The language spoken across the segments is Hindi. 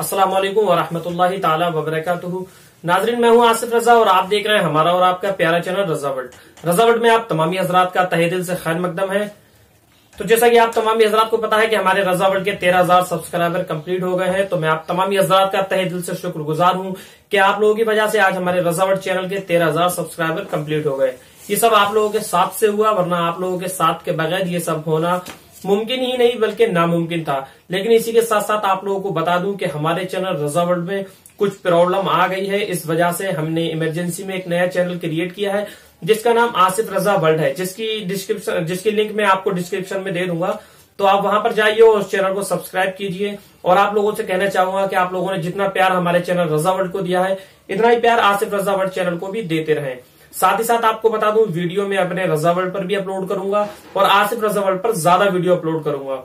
वालेकुम वरहमतुल्लाहि ताला वबरकातुहू। नाजरीन, मैं हूँ आसिफ रजा और आप देख रहे हैं हमारा और आपका प्यारा channel Raza world. Raza world में आप तमामी हजरात का तहे दिल से खैर मकदम है। तो जैसा कि आप तमामी हजरात को पता है कि हमारे रजा वर्ल्ड के तेरह हज़ार सब्सक्राइबर कंप्लीट हो गए हैं तो मैं आप तमामी हजरात का तहे दिल से शुक्रगुजार हूँ कि आप लोगों की वजह से आज हमारे रजा वर्ल्ड चैनल के तेरह हज़ार सब्सक्राइबर कंप्लीट हो गए। ये सब आप लोगों के साथ से हुआ, वरना आप लोगों के साथ के बगैर ये सब होना मुमकिन ही नहीं, बल्कि नामुमकिन था। लेकिन इसी के साथ साथ आप लोगों को बता दूँ कि हमारे चैनल रजा वर्ल्ड में कुछ प्रॉब्लम आ गई है। इस वजह से हमने इमरजेंसी में एक नया चैनल क्रिएट किया है, जिसका नाम आसिफ रजा वर्ल्ड है। जिसकी डिस्क्रिप्शन, जिसकी लिंक मैं आपको डिस्क्रिप्शन में दे दूँगा। तो आप वहाँ पर जाइए और चैनल को सब्सक्राइब कीजिए। और आप लोगों से कहना चाहूँगा कि आप लोगों ने जितना प्यार हमारे चैनल रजा वर्ल्ड को दिया है, इतना ही प्यार आसिफ रजा वर्ल्ड चैनल को भी देते रहें। साथ ही साथ आपको बता दूँ वीडियो में अपने रजा वर्ल्ड पर भी अपलोड करूँगा और आसिफ रजा वर्ल्ड पर ज़्यादा वीडियो अपलोड करूँगा।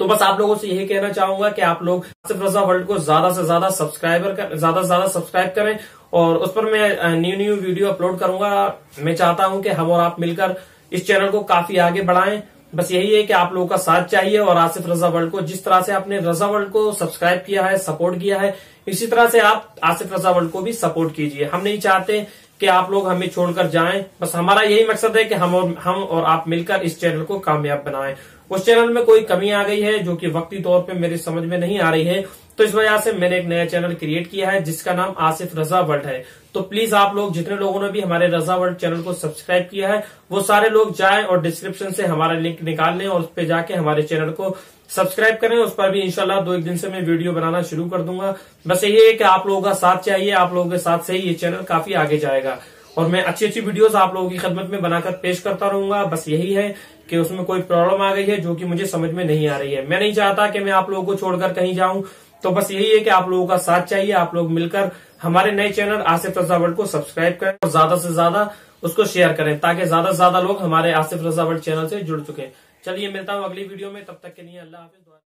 तो बस आप लोगों से यही कहना चाहूँगा कि आप लोग आसिफ रजा वर्ल्ड को ज़्यादा से ज़्यादा सब्सक्राइबर कर, ज़्यादा से ज़्यादा सब्सक्राइब करें और उस पर मैं न्यू न्यू वीडियो अपलोड करूँगा। मैं चाहता हूँ कि हम और आप मिलकर इस चैनल को काफ़ी आगे बढ़ाएँ। बस यही है कि आप लोगों का साथ चाहिए और आसिफ रजा वर्ल्ड को जिस तरह से आपने रजा वर्ल्ड को सब्सक्राइब किया है सपोर्ट किया है इसी तरह से आप आसिफ रजा वर्ल्ड को भी सपोर्ट कीजिए। हम नहीं चाहते कि आप लोग हमें छोड़कर जाएँ। बस हमारा यही मकसद है कि हम और हम और आप मिलकर इस चैनल को कामयाब बनाएँ। उस चैनल में कोई कमी आ गई है जो कि वक्ती तौर पे मेरी समझ में नहीं आ रही है। तो इस वजह से मैंने एक नया चैनल क्रिएट किया है, जिसका नाम आसिफ रजा वर्ल्ड है। तो प्लीज़ आप लोग जितने लोगों ने भी हमारे रजा वर्ल्ड चैनल को सब्सक्राइब किया है, वो सारे लोग जाएँ और डिस्क्रिप्शन से हमारा लिंक निकाल लें और उस पर जाके हमारे चैनल को सब्सक्राइब करें। उस पर भी इंशाल्लाह दो एक दिन से मैं वीडियो बनाना शुरू कर दूँगा। बस यही है कि आप लोगों का साथ चाहिए, आप लोगों के साथ से ही ये चैनल काफ़ी आगे जाएगा। और मैं अच्छी अच्छी वीडियोस आप लोगों की खदमत में बनाकर पेश करता रहूँगा। बस यही है कि उसमें कोई प्रॉब्लम आ गई है जो कि मुझे समझ में नहीं आ रही है। मैं नहीं चाहता कि मैं आप लोगों को छोड़कर कहीं जाऊँ। तो बस यही है कि आप लोगों का साथ चाहिए, आप लोग मिलकर हमारे नए चैनल आसिफ रजा वर्ल्ड को सब्सक्राइब करें और ज़्यादा से ज़्यादा उसको शेयर करें, ताकि ज़्यादा से ज़्यादा लोग हमारे आसिफ रजा वर्ल्ड चैनल से जुड़ चुके। चलिए, मिलता हूँ अगली वीडियो में। तब तक के लिए अल्लाह हाफिज।